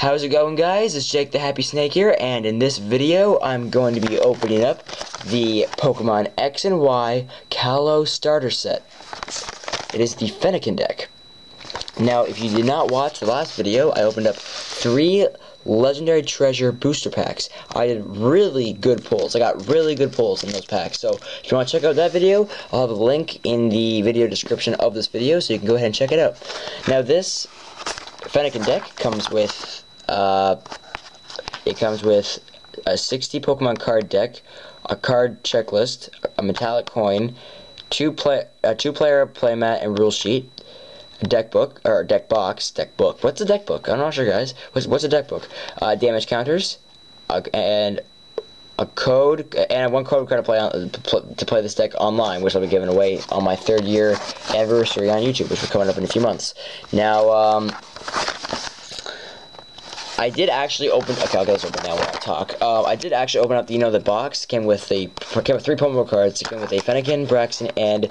How's it going guys? It's Jake the Happy Snake here and in this video I'm going to be opening up the Pokemon X and Y Kalos starter set. It is the Fennekin deck. Now if you did not watch the last video I opened up three Legendary Treasure booster packs. I did really good pulls. I got really good pulls in those packs. So if you want to check out that video, I'll have a link in the video description of this video so you can go ahead and check it out. Now this Fennekin deck comes with uh, it comes with a 60 Pokemon card deck, a card checklist, a metallic coin, two play a two player playmat and rule sheet, a deck book or deck box, deck book. What's a deck book? I'm not sure, guys. What's what's a deck book? Uh, damage counters, uh, and a code and one code card to play on to play this deck online, which I'll be giving away on my third year anniversary on YouTube, which will coming up in a few months. Now, um, I did actually open. Okay, I'll get this open now while I talk. Uh, I did actually open up. You know, the box came with the came with three promo cards. It came with a Fennekin, Braixen, and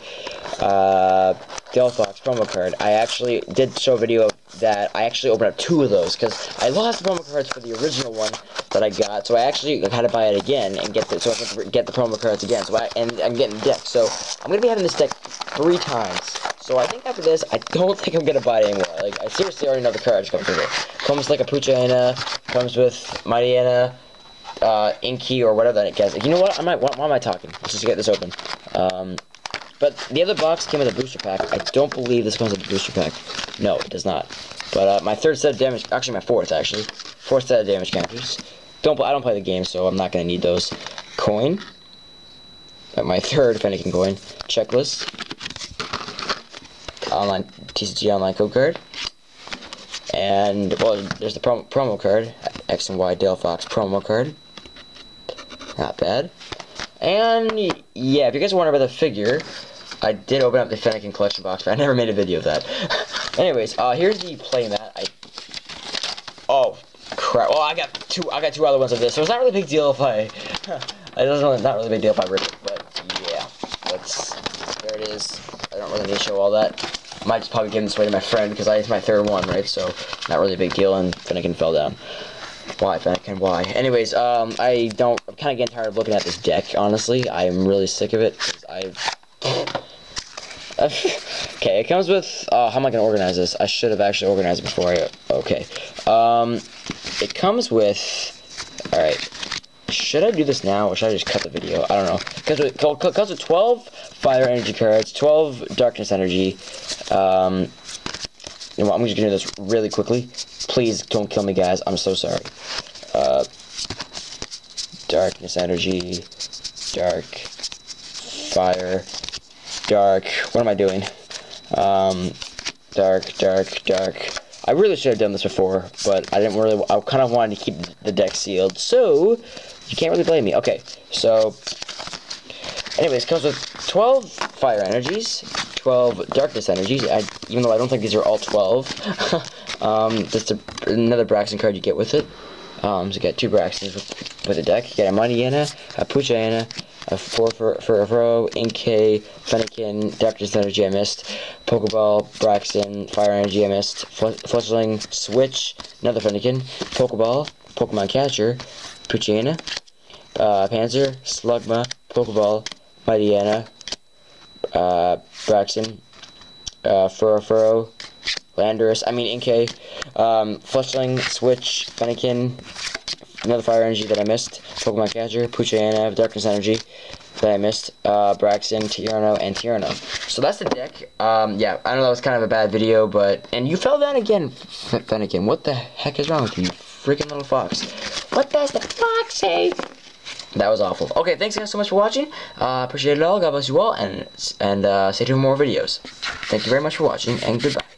uh, Delphox promo card. I actually did show a video of that. I actually opened up two of those because I lost the promo cards for the original one that I got. So I actually had to buy it again and get the so I can get the promo cards again. So I and I'm getting deck. So I'm gonna be having this deck three times. So I think after this, I don't think I'm gonna buy it anymore. Like, I seriously already know the cards come with it. Comes with, like a Poochyena, comes with Mightyena, uh, Inkay, or whatever that it gets. You know what? I might. Why, why am I talking? Let's just get this open. Um, but the other box came with a booster pack. I don't believe this comes with a booster pack. No, it does not. But uh, my third set of damage, actually my fourth, actually, fourth set of damage counters. Don't I don't play the game, so I'm not gonna need those. Coin. my third Fennekin coin. Checklist online TCG online code card. And well, there's the promo, promo card, X and Y Delphox promo card. Not bad. And yeah, if you guys wonder about the figure, I did open up the Fennekin collection box, but I never made a video of that. Anyways, uh, here's the playmat. I oh crap! Well, I got two. I got two other ones of this, so it's not really a big deal if I. it doesn't not really a big deal if I rip it, but yeah, that's there it is. I don't really need to show all that might just probably give this away to my friend because I it's my third one, right? So not really a big deal. And Fennekin fell down. Why Fennekin? Why? Anyways, um, I don't. I'm kind of getting tired of looking at this deck. Honestly, I am really sick of it. I've. okay, it comes with. Uh, how am I gonna organize this? I should have actually organized it before I. Okay. Um, it comes with. All right. Should I do this now, or should I just cut the video? I don't know. Because it comes with 12 fire energy cards, 12 darkness energy. Um, you know what, I'm just gonna do this really quickly. Please don't kill me, guys. I'm so sorry. Uh, darkness energy, dark, fire, dark. What am I doing? Um, dark, dark, dark. I really should have done this before, but I didn't really. I kind of wanted to keep the deck sealed, so you can't really blame me. Okay, so anyways, comes with 12 fire energies, 12 darkness energies. I, even though I don't think these are all 12, um, just a, another Braixen card you get with it. Um, so you get two Braixens with, with the deck. You get a Mightyena, a Poochyena, a four for for a Fro, Inkay, Fennekin, Energy I missed, Pokeball, Braixen, Fire Energy I missed, Fletchling, Switch, another Fennekin, Pokeball, Pokemon Catcher, Poochyena, uh, Panzer, Slugma, Pokeball, Mightyena, uh, Braixen, uh, Furofuro, Landorus, I mean Inkay, um, Fletchling, Switch, Fennekin, another Fire Energy that I missed, Pokemon Catcher, Poochyena, Darkness Energy that I missed, uh, Braixen, Tierno, and Tierno. So that's the deck. Um, yeah, I know that was kind of a bad video, but, and you fell down again, Fennekin. What the heck is wrong with you, you freaking little fox? What does the fox say? That was awful. Okay, thanks guys so much for watching. Uh, appreciate it all. God bless you all, and and uh, stay tuned for more videos. Thank you very much for watching, and goodbye.